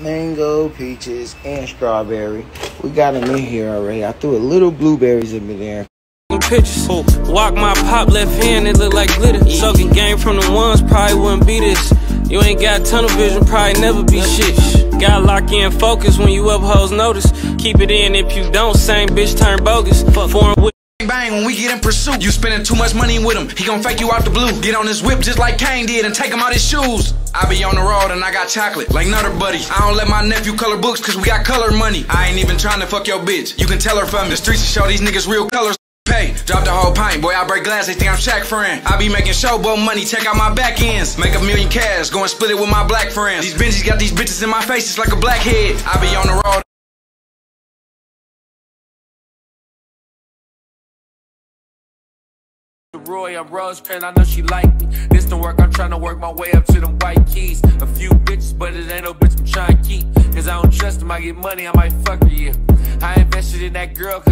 Mango, peaches, and strawberry. We got them in here already. I threw a little blueberries in there. Pictures. Walk my pop left hand, it look like glitter. Soaking game from the ones, probably wouldn't be this. You ain't got tunnel vision, probably never be shit. Gotta lock in focus when you up hoes notice. Keep it in if you don't, same bitch turn bogus. Foreign Bang when we get in pursuit. You spending too much money with him. He gon' fake you out the blue. Get on his whip just like Kane did and take him out his shoes. I be on the road and I got chocolate like Nutter Buddy. I don't let my nephew color books cause we got color money. I ain't even trying to fuck your bitch. You can tell her from the streets to show these niggas real colors. Pay, drop the whole pint, boy. I break glass, they think I'm Shaq friend. I be making showboat money, check out my back ends. Make a million cash, go and split it with my black friends. These Benjis got these bitches in my face, it's like a blackhead. I be on the road. Roy, I'm Rose Pen, I know she like me. This don't work, I'm trying to work my way up to them white keys. A few bitches, but it ain't no bitch I'm trying to keep. Cause I don't trust them, I get money, I might fuck her, yeah. I invested in that girl,